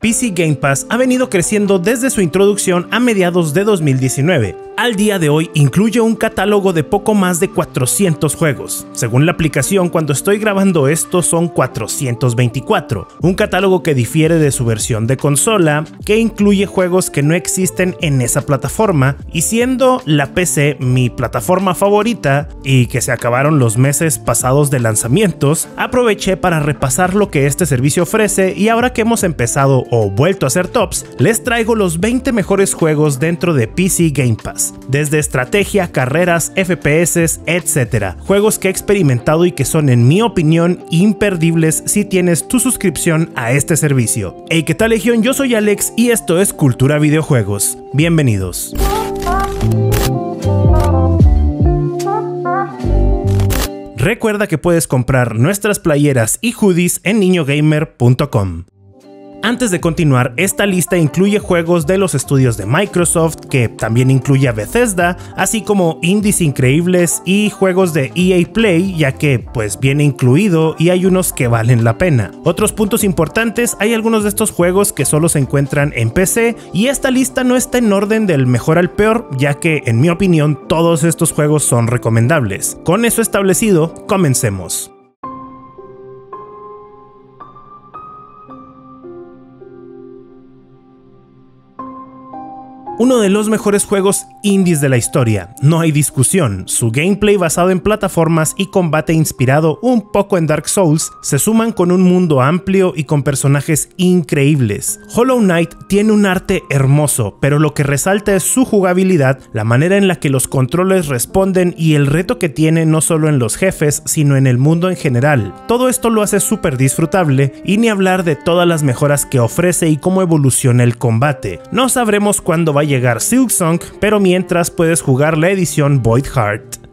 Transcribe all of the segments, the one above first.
PC Game Pass ha venido creciendo desde su introducción a mediados de 2019. Al día de hoy incluye un catálogo de poco más de 400 juegos. Según la aplicación, cuando estoy grabando esto son 424, un catálogo que difiere de su versión de consola, que incluye juegos que no existen en esa plataforma, y siendo la PC mi plataforma favorita y que se acabaron los meses pasados de lanzamientos, aproveché para repasar lo que este servicio ofrece y ahora que hemos empezado o vuelto a hacer tops, les traigo los 20 mejores juegos dentro de PC Game Pass, desde estrategia, carreras, FPS, etc. Juegos que he experimentado y que son en mi opinión imperdibles si tienes tu suscripción a este servicio. Hey, ¿qué tal Legión? Yo soy Alex y esto es Cultura Videojuegos. Bienvenidos. Recuerda que puedes comprar nuestras playeras y hoodies en niñogamer.com. Antes de continuar, esta lista incluye juegos de los estudios de Microsoft, que también incluye a Bethesda, así como indies increíbles y juegos de EA Play, ya que pues viene incluido y hay unos que valen la pena. Otros puntos importantes, hay algunos de estos juegos que solo se encuentran en PC y esta lista no está en orden del mejor al peor, ya que en mi opinión todos estos juegos son recomendables. Con eso establecido, comencemos. Uno de los mejores juegos indies de la historia, no hay discusión. Su gameplay basado en plataformas y combate inspirado un poco en Dark Souls se suman con un mundo amplio y con personajes increíbles. Hollow Knight tiene un arte hermoso, pero lo que resalta es su jugabilidad, la manera en la que los controles responden y el reto que tiene no solo en los jefes, sino en el mundo en general. Todo esto lo hace súper disfrutable y ni hablar de todas las mejoras que ofrece y cómo evoluciona el combate. No sabremos cuándo vaya llegar Silksong, pero mientras puedes jugar la edición Void Heart.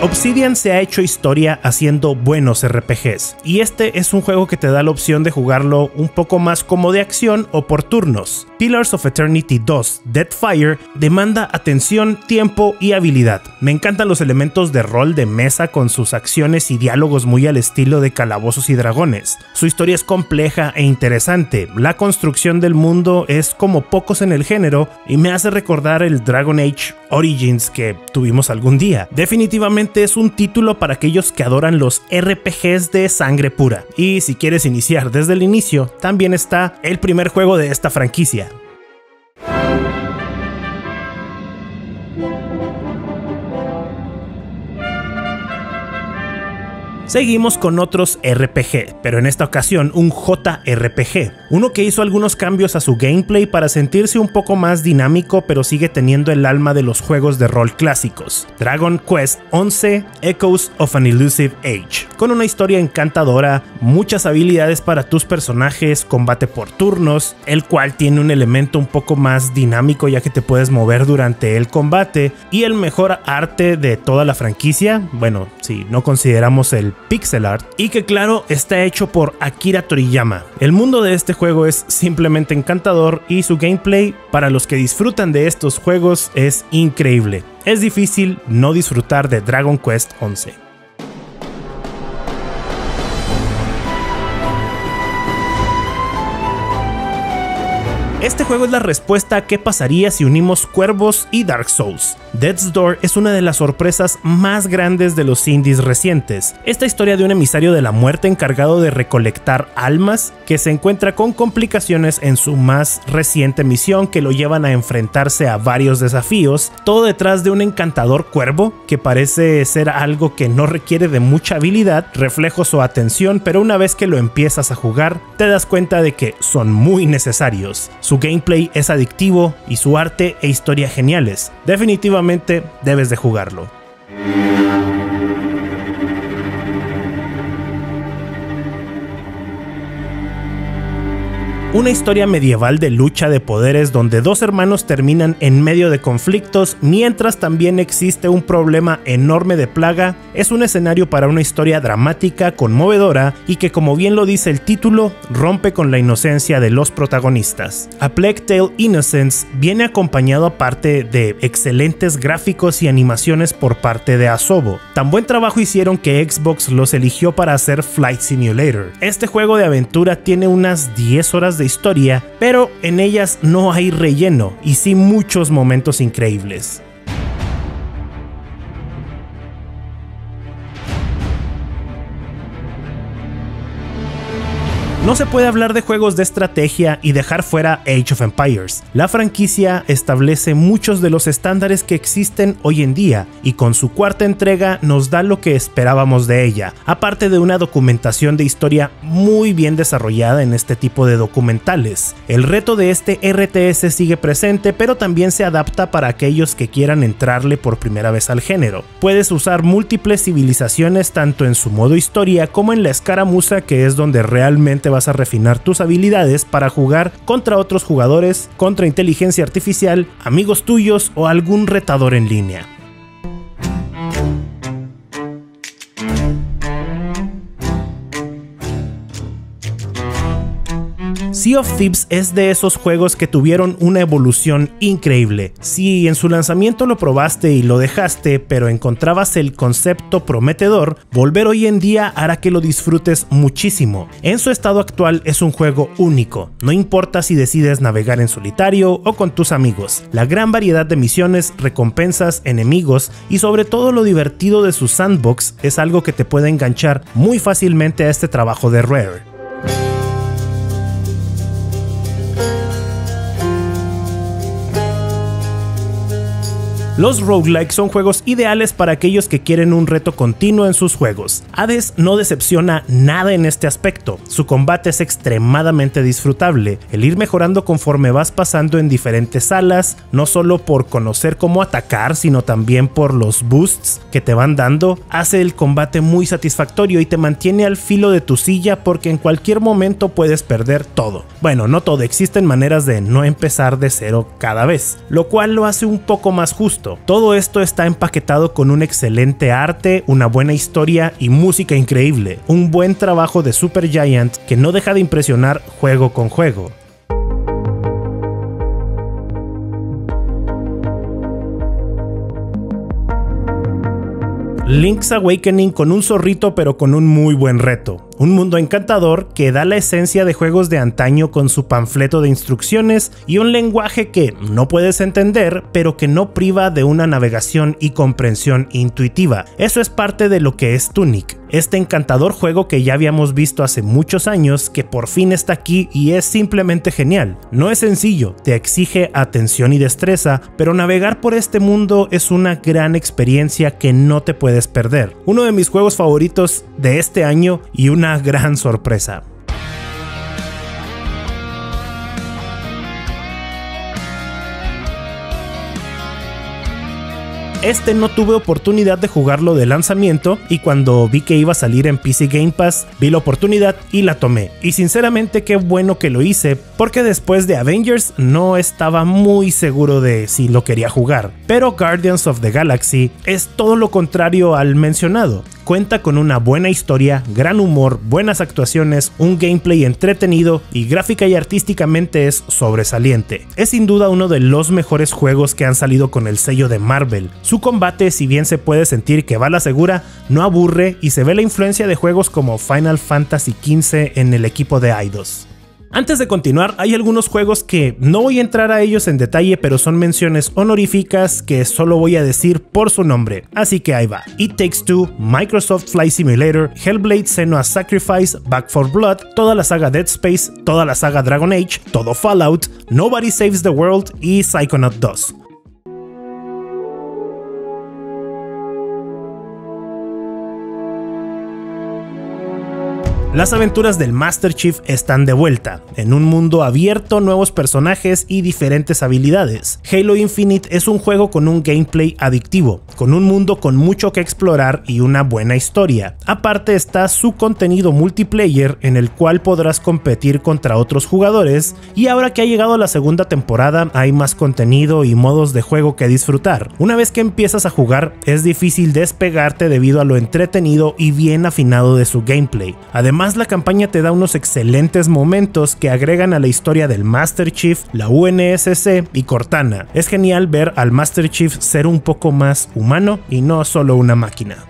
Obsidian se ha hecho historia haciendo buenos RPGs, y este es un juego que te da la opción de jugarlo un poco más como de acción o por turnos. Pillars of Eternity 2 Deadfire demanda atención, tiempo y habilidad. Me encantan los elementos de rol de mesa con sus acciones y diálogos muy al estilo de Calabozos y Dragones. Su historia es compleja e interesante, la construcción del mundo es como pocos en el género y me hace recordar el Dragon Age Origins que tuvimos algún día. Definitivamente es un título para aquellos que adoran los RPGs de sangre pura. Y si quieres iniciar desde el inicio, también está el primer juego de esta franquicia, Seguimos con otros RPG, pero en esta ocasión un JRPG, uno que hizo algunos cambios a su gameplay para sentirse un poco más dinámico pero sigue teniendo el alma de los juegos de rol clásicos, Dragon Quest 11 Echoes of an Elusive Age, con una historia encantadora, muchas habilidades para tus personajes, combate por turnos, el cual tiene un elemento un poco más dinámico ya que te puedes mover durante el combate y el mejor arte de toda la franquicia, bueno, si no consideramos el pixel art y que claro está hecho por Akira Toriyama. El mundo de este juego es simplemente encantador y su gameplay para los que disfrutan de estos juegos es increíble. Es difícil no disfrutar de Dragon Quest 11. Este juego es la respuesta a qué pasaría si unimos Cuervos y Dark Souls. Death's Door es una de las sorpresas más grandes de los indies recientes. Esta historia de un emisario de la muerte encargado de recolectar almas que se encuentra con complicaciones en su más reciente misión que lo llevan a enfrentarse a varios desafíos, todo detrás de un encantador cuervo que parece ser algo que no requiere de mucha habilidad, reflejos o atención, pero una vez que lo empiezas a jugar te das cuenta de que son muy necesarios. Su gameplay es adictivo y su arte e historia geniales. Definitivamente debes de jugarlo. Una historia medieval de lucha de poderes donde dos hermanos terminan en medio de conflictos mientras también existe un problema enorme de plaga, es un escenario para una historia dramática, conmovedora y que como bien lo dice el título, rompe con la inocencia de los protagonistas. A Plague Tale Innocence viene acompañado aparte de excelentes gráficos y animaciones por parte de Asobo. Tan buen trabajo hicieron que Xbox los eligió para hacer Flight Simulator. Este juego de aventura tiene unas 10 horas de historia, pero en ellas no hay relleno y sí muchos momentos increíbles. No se puede hablar de juegos de estrategia y dejar fuera Age of Empires. La franquicia establece muchos de los estándares que existen hoy en día y con su cuarta entrega nos da lo que esperábamos de ella, aparte de una documentación de historia muy bien desarrollada en este tipo de documentales. El reto de este RTS sigue presente, pero también se adapta para aquellos que quieran entrarle por primera vez al género. Puedes usar múltiples civilizaciones tanto en su modo historia como en la escaramuza que es donde realmente va a refinar tus habilidades para jugar contra otros jugadores, contra inteligencia artificial, amigos tuyos o algún retador en línea. Sea of Thieves es de esos juegos que tuvieron una evolución increíble. Si en su lanzamiento lo probaste y lo dejaste, pero encontrabas el concepto prometedor, volver hoy en día hará que lo disfrutes muchísimo. En su estado actual es un juego único, no importa si decides navegar en solitario o con tus amigos. La gran variedad de misiones, recompensas, enemigos y sobre todo lo divertido de su sandbox es algo que te puede enganchar muy fácilmente a este trabajo de Rare. Los roguelikes son juegos ideales para aquellos que quieren un reto continuo en sus juegos. Hades no decepciona nada en este aspecto, su combate es extremadamente disfrutable, el ir mejorando conforme vas pasando en diferentes salas, no solo por conocer cómo atacar, sino también por los boosts que te van dando, hace el combate muy satisfactorio y te mantiene al filo de tu silla porque en cualquier momento puedes perder todo. Bueno, no todo, existen maneras de no empezar de cero cada vez, lo cual lo hace un poco más justo todo esto está empaquetado con un excelente arte, una buena historia y música increíble. Un buen trabajo de Super Giant que no deja de impresionar juego con juego. Link's Awakening con un zorrito pero con un muy buen reto. Un mundo encantador que da la esencia de juegos de antaño con su panfleto de instrucciones y un lenguaje que no puedes entender, pero que no priva de una navegación y comprensión intuitiva. Eso es parte de lo que es Tunic, este encantador juego que ya habíamos visto hace muchos años, que por fin está aquí y es simplemente genial. No es sencillo, te exige atención y destreza, pero navegar por este mundo es una gran experiencia que no te puedes perder. Uno de mis juegos favoritos de este año y una gran sorpresa. Este no tuve oportunidad de jugarlo de lanzamiento y cuando vi que iba a salir en PC Game Pass, vi la oportunidad y la tomé. Y sinceramente qué bueno que lo hice, porque después de Avengers no estaba muy seguro de si lo quería jugar. Pero Guardians of the Galaxy es todo lo contrario al mencionado cuenta con una buena historia, gran humor, buenas actuaciones, un gameplay entretenido y gráfica y artísticamente es sobresaliente. Es sin duda uno de los mejores juegos que han salido con el sello de Marvel. Su combate, si bien se puede sentir que va a la segura, no aburre y se ve la influencia de juegos como Final Fantasy XV en el equipo de Eidos. Antes de continuar, hay algunos juegos que no voy a entrar a ellos en detalle, pero son menciones honoríficas que solo voy a decir por su nombre. Así que ahí va. It Takes Two, Microsoft Flight Simulator, Hellblade Senua Sacrifice, Back for Blood, toda la saga Dead Space, toda la saga Dragon Age, todo Fallout, Nobody Saves the World y Psychonaut 2. Las aventuras del Master Chief están de vuelta, en un mundo abierto, nuevos personajes y diferentes habilidades. Halo Infinite es un juego con un gameplay adictivo, con un mundo con mucho que explorar y una buena historia. Aparte está su contenido multiplayer en el cual podrás competir contra otros jugadores y ahora que ha llegado la segunda temporada hay más contenido y modos de juego que disfrutar. Una vez que empiezas a jugar es difícil despegarte debido a lo entretenido y bien afinado de su gameplay. Además la campaña te da unos excelentes momentos que agregan a la historia del Master Chief, la UNSC y Cortana. Es genial ver al Master Chief ser un poco más humano y no solo una máquina.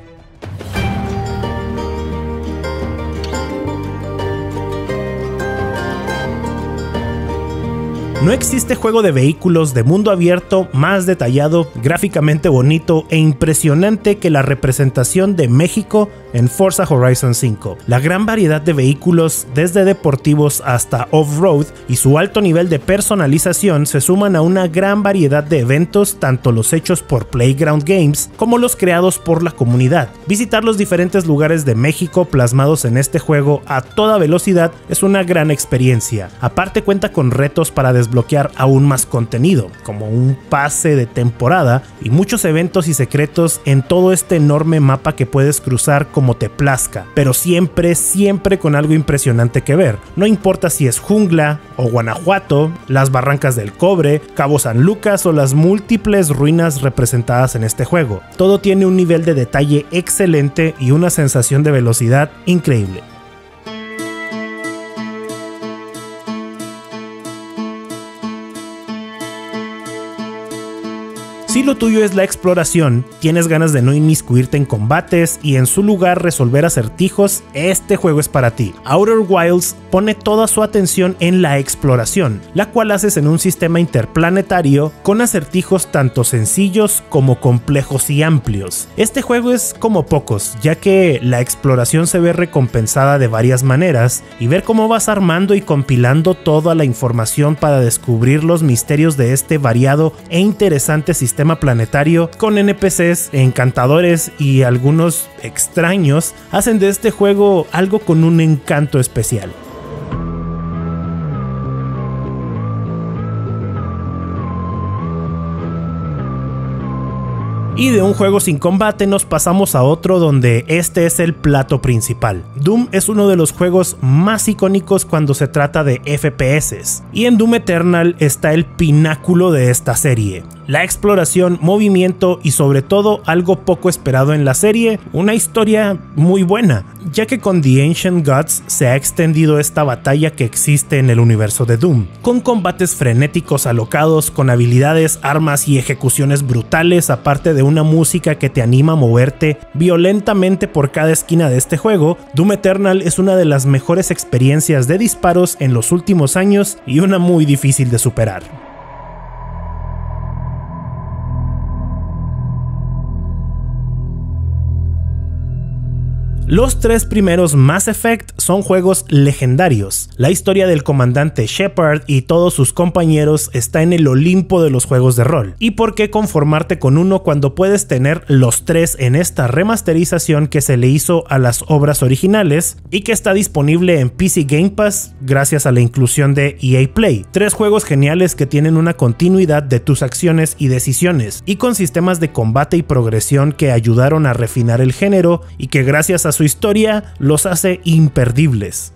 No existe juego de vehículos de mundo abierto más detallado, gráficamente bonito e impresionante que la representación de México en Forza Horizon 5. La gran variedad de vehículos, desde deportivos hasta off-road, y su alto nivel de personalización se suman a una gran variedad de eventos, tanto los hechos por Playground Games como los creados por la comunidad. Visitar los diferentes lugares de México plasmados en este juego a toda velocidad es una gran experiencia. Aparte cuenta con retos para desbloquear aún más contenido, como un pase de temporada y muchos eventos y secretos en todo este enorme mapa que puedes cruzar como te plazca, pero siempre, siempre con algo impresionante que ver. No importa si es jungla o Guanajuato, las barrancas del cobre, Cabo San Lucas o las múltiples ruinas representadas en este juego. Todo tiene un nivel de detalle excelente y una sensación de velocidad increíble. Si lo tuyo es la exploración, tienes ganas de no inmiscuirte en combates y en su lugar resolver acertijos, este juego es para ti. Outer Wilds pone toda su atención en la exploración, la cual haces en un sistema interplanetario con acertijos tanto sencillos como complejos y amplios. Este juego es como pocos, ya que la exploración se ve recompensada de varias maneras y ver cómo vas armando y compilando toda la información para descubrir los misterios de este variado e interesante sistema planetario con NPCs encantadores y algunos extraños hacen de este juego algo con un encanto especial. Y de un juego sin combate nos pasamos a otro donde este es el plato principal. Doom es uno de los juegos más icónicos cuando se trata de FPS, y en Doom Eternal está el pináculo de esta serie. La exploración, movimiento y sobre todo algo poco esperado en la serie, una historia muy buena, ya que con The Ancient Gods se ha extendido esta batalla que existe en el universo de Doom, con combates frenéticos alocados, con habilidades, armas y ejecuciones brutales, aparte de una música que te anima a moverte violentamente por cada esquina de este juego, Doom Eternal es una de las mejores experiencias de disparos en los últimos años y una muy difícil de superar. Los tres primeros Mass Effect son juegos legendarios. La historia del comandante Shepard y todos sus compañeros está en el Olimpo de los juegos de rol. ¿Y por qué conformarte con uno cuando puedes tener los tres en esta remasterización que se le hizo a las obras originales y que está disponible en PC Game Pass gracias a la inclusión de EA Play? Tres juegos geniales que tienen una continuidad de tus acciones y decisiones y con sistemas de combate y progresión que ayudaron a refinar el género y que gracias a su historia los hace imperdibles.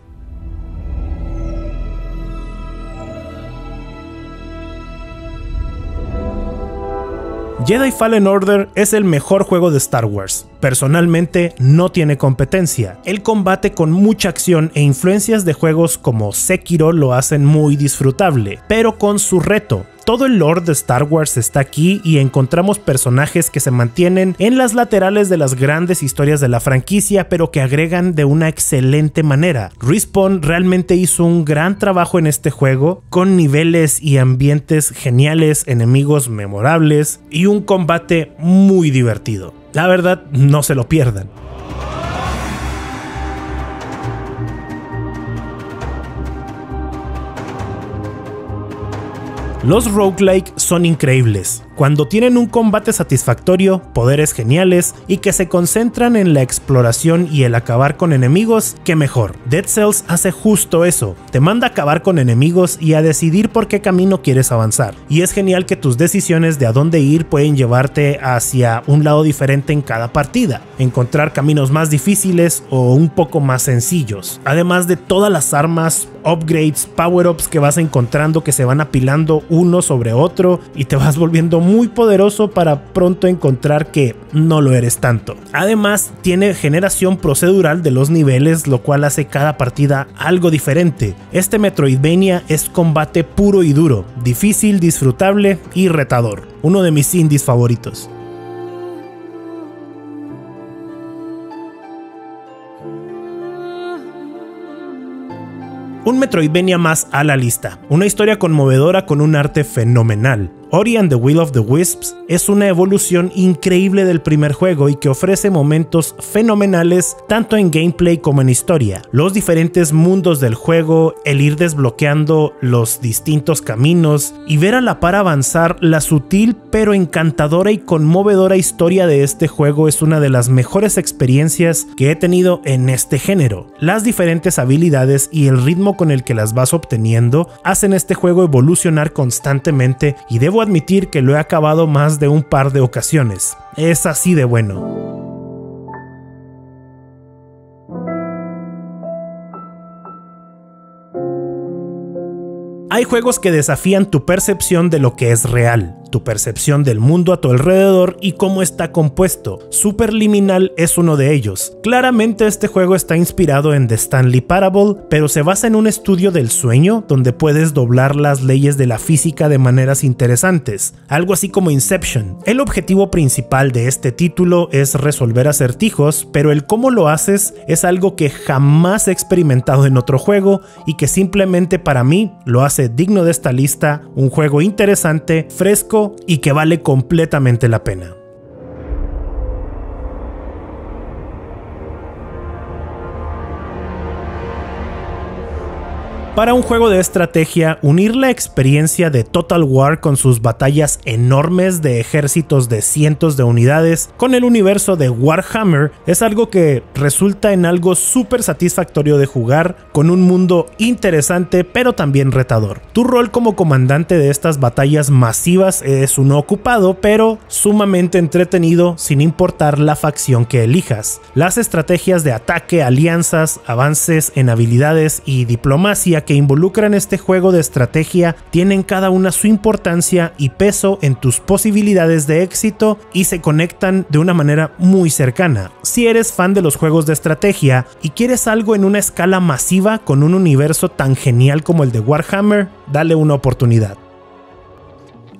Jedi Fallen Order es el mejor juego de Star Wars. Personalmente no tiene competencia. El combate con mucha acción e influencias de juegos como Sekiro lo hacen muy disfrutable, pero con su reto, todo el lore de Star Wars está aquí y encontramos personajes que se mantienen en las laterales de las grandes historias de la franquicia, pero que agregan de una excelente manera. Respawn realmente hizo un gran trabajo en este juego, con niveles y ambientes geniales, enemigos memorables y un combate muy divertido. La verdad, no se lo pierdan. Los roguelike son increíbles. Cuando tienen un combate satisfactorio, poderes geniales y que se concentran en la exploración y el acabar con enemigos, qué mejor. Dead Cells hace justo eso, te manda a acabar con enemigos y a decidir por qué camino quieres avanzar. Y es genial que tus decisiones de a dónde ir pueden llevarte hacia un lado diferente en cada partida, encontrar caminos más difíciles o un poco más sencillos. Además de todas las armas, upgrades, power-ups que vas encontrando que se van apilando uno sobre otro y te vas volviendo muy poderoso para pronto encontrar que no lo eres tanto. Además, tiene generación procedural de los niveles, lo cual hace cada partida algo diferente. Este Metroidvania es combate puro y duro, difícil, disfrutable y retador. Uno de mis indies favoritos. Un Metroidvania más a la lista, una historia conmovedora con un arte fenomenal. Ori and the Will of the Wisps es una evolución increíble del primer juego y que ofrece momentos fenomenales tanto en gameplay como en historia. Los diferentes mundos del juego, el ir desbloqueando los distintos caminos y ver a la par avanzar la sutil pero encantadora y conmovedora historia de este juego es una de las mejores experiencias que he tenido en este género. Las diferentes habilidades y el ritmo con el que las vas obteniendo hacen este juego evolucionar constantemente y debo admitir que lo he acabado más de un par de ocasiones. Es así de bueno. Hay juegos que desafían tu percepción de lo que es real tu percepción del mundo a tu alrededor y cómo está compuesto. Superliminal es uno de ellos. Claramente este juego está inspirado en The Stanley Parable, pero se basa en un estudio del sueño donde puedes doblar las leyes de la física de maneras interesantes, algo así como Inception. El objetivo principal de este título es resolver acertijos, pero el cómo lo haces es algo que jamás he experimentado en otro juego y que simplemente para mí lo hace digno de esta lista, un juego interesante, fresco y que vale completamente la pena. Para un juego de estrategia, unir la experiencia de Total War con sus batallas enormes de ejércitos de cientos de unidades con el universo de Warhammer es algo que resulta en algo súper satisfactorio de jugar, con un mundo interesante pero también retador. Tu rol como comandante de estas batallas masivas es uno ocupado pero sumamente entretenido sin importar la facción que elijas. Las estrategias de ataque, alianzas, avances en habilidades y diplomacia que involucran este juego de estrategia tienen cada una su importancia y peso en tus posibilidades de éxito y se conectan de una manera muy cercana. Si eres fan de los juegos de estrategia y quieres algo en una escala masiva con un universo tan genial como el de Warhammer, dale una oportunidad.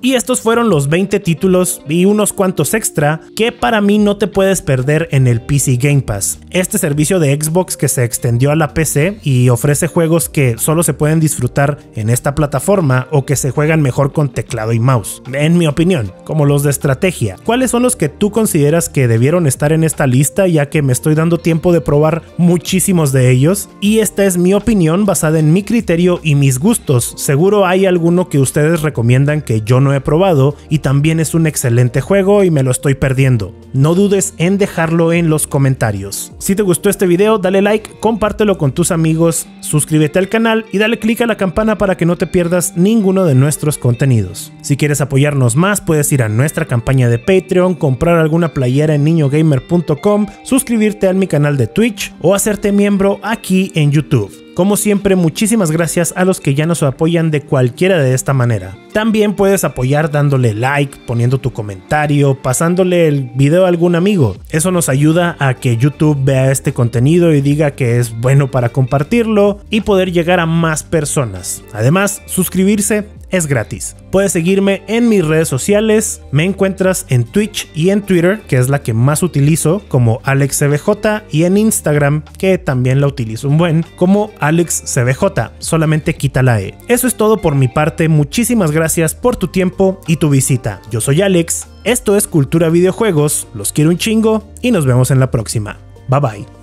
Y estos fueron los 20 títulos y unos cuantos extra que para mí no te puedes perder en el PC Game Pass. Este servicio de Xbox que se extendió a la PC y ofrece juegos que solo se pueden disfrutar en esta plataforma o que se juegan mejor con teclado y mouse. En mi opinión, como los de estrategia. ¿Cuáles son los que tú consideras que debieron estar en esta lista ya que me estoy dando tiempo de probar muchísimos de ellos? Y esta es mi opinión basada en mi criterio y mis gustos. Seguro hay alguno que ustedes recomiendan que yo he probado y también es un excelente juego y me lo estoy perdiendo. No dudes en dejarlo en los comentarios. Si te gustó este video, dale like, compártelo con tus amigos, suscríbete al canal y dale click a la campana para que no te pierdas ninguno de nuestros contenidos. Si quieres apoyarnos más, puedes ir a nuestra campaña de Patreon, comprar alguna playera en niñogamer.com, suscribirte a mi canal de Twitch o hacerte miembro aquí en YouTube. Como siempre, muchísimas gracias a los que ya nos apoyan de cualquiera de esta manera. También puedes apoyar dándole like, poniendo tu comentario, pasándole el video a algún amigo. Eso nos ayuda a que YouTube vea este contenido y diga que es bueno para compartirlo y poder llegar a más personas. Además, suscribirse es gratis. Puedes seguirme en mis redes sociales, me encuentras en Twitch y en Twitter, que es la que más utilizo, como AlexCBJ, y en Instagram, que también la utilizo un buen, como AlexCBJ, solamente quita la E. Eso es todo por mi parte, muchísimas gracias por tu tiempo y tu visita. Yo soy Alex, esto es Cultura Videojuegos, los quiero un chingo y nos vemos en la próxima. Bye bye.